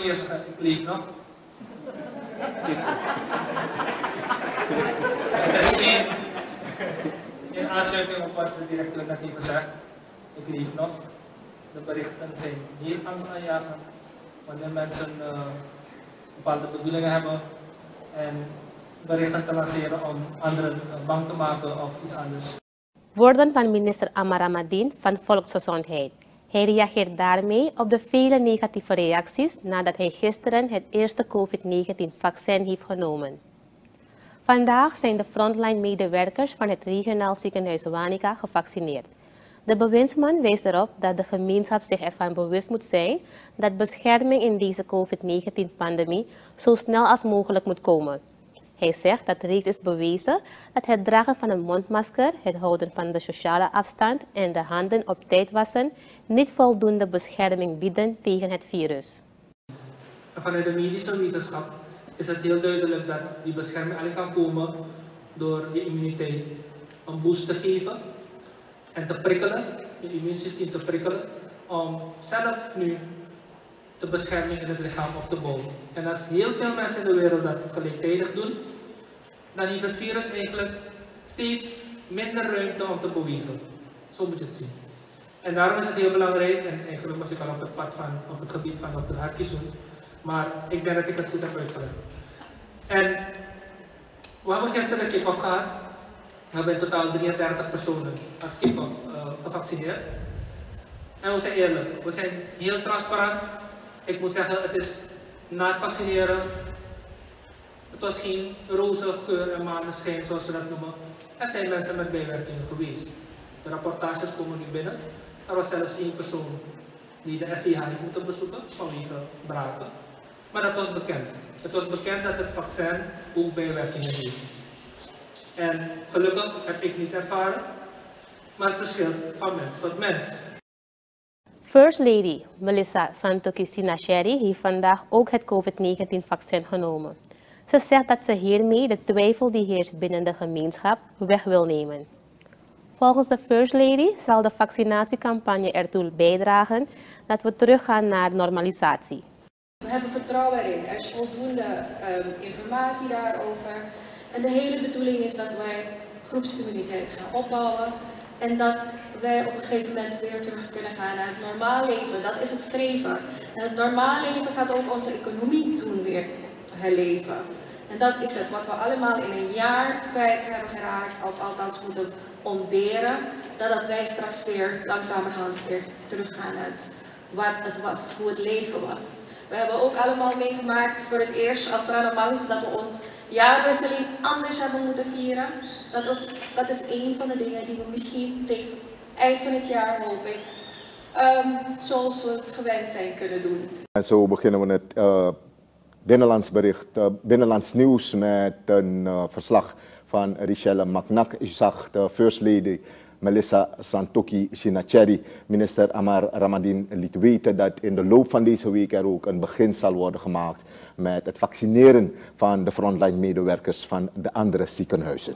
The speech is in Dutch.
Eh, ik leef nog. Het is geen, in aansluiting op wat de directeur net heeft gezegd. Ik leef nog. De berichten zijn heel angstaanjagend. Wanneer mensen uh, bepaalde bedoelingen hebben en berichten te lanceren om anderen uh, bang te maken of iets anders. Woorden van minister Amara Madin van Volksgezondheid. Hij reageert daarmee op de vele negatieve reacties nadat hij gisteren het eerste COVID-19-vaccin heeft genomen. Vandaag zijn de frontline-medewerkers van het regionaal ziekenhuis Wanica gevaccineerd. De bewindsman wijst erop dat de gemeenschap zich ervan bewust moet zijn dat bescherming in deze COVID-19-pandemie zo snel als mogelijk moet komen. Hij zegt dat reeds is bewezen dat het dragen van een mondmasker, het houden van de sociale afstand en de handen op tijd wassen niet voldoende bescherming bieden tegen het virus. Vanuit de medische wetenschap is het heel duidelijk dat die bescherming alleen kan komen door je immuniteit een boost te geven en te prikkelen, je immuunsysteem te prikkelen, om zelf nu de bescherming in het lichaam op te bouwen. En als heel veel mensen in de wereld dat gelijktijdig doen, dan heeft het virus eigenlijk steeds minder ruimte om te bewegen. Zo moet je het zien. En daarom is het heel belangrijk, en eigenlijk was ik al op het pad van, op het gebied van Dr. Harkison, maar ik denk dat ik het goed heb uitgelegd. En we hebben gisteren een kick-off gehad. We hebben in totaal 33 personen als kick-off uh, gevaccineerd. En we zijn eerlijk, we zijn heel transparant. Ik moet zeggen, het is na het vaccineren het was geen roze geur en maneschijn zoals ze dat noemen. Er zijn mensen met bijwerkingen geweest. De rapportages komen nu binnen. Er was zelfs één persoon die de SCH heeft moeten bezoeken vanwege braken. Maar dat was bekend. Het was bekend dat het vaccin ook bijwerkingen heeft. En gelukkig heb ik niets ervaren, maar het verschilt van mens tot mens. First Lady Melissa Santoki Sinacheri heeft vandaag ook het COVID-19-vaccin genomen. Ze zegt dat ze hiermee de twijfel die heerst binnen de gemeenschap weg wil nemen. Volgens de First Lady zal de vaccinatiecampagne ertoe bijdragen dat we teruggaan naar normalisatie. We hebben vertrouwen erin. Er is voldoende um, informatie daarover. En de hele bedoeling is dat wij groepsimmuniteit gaan opbouwen. En dat wij op een gegeven moment weer terug kunnen gaan naar het normaal leven. Dat is het streven. En het normaal leven gaat ook onze economie doen weer herleven. En dat is het wat we allemaal in een jaar kwijt hebben geraakt, of althans moeten ontberen, dat wij straks weer langzamerhand weer teruggaan uit wat het was, hoe het leven was. We hebben ook allemaal meegemaakt voor het eerst als Ramadangs dat we ons jaarwisseling anders hebben moeten vieren. Dat, was, dat is een van de dingen die we misschien tegen eind van het jaar, hoop ik, um, zoals we het gewend zijn kunnen doen. En zo beginnen we het uh, binnenlands bericht, uh, binnenlands nieuws met een uh, verslag van Richelle Maknak. U zag de First Lady Melissa Santoki Shinacheri, minister Amar Ramadin, liet weten dat in de loop van deze week er ook een begin zal worden gemaakt met het vaccineren van de frontline medewerkers van de andere ziekenhuizen.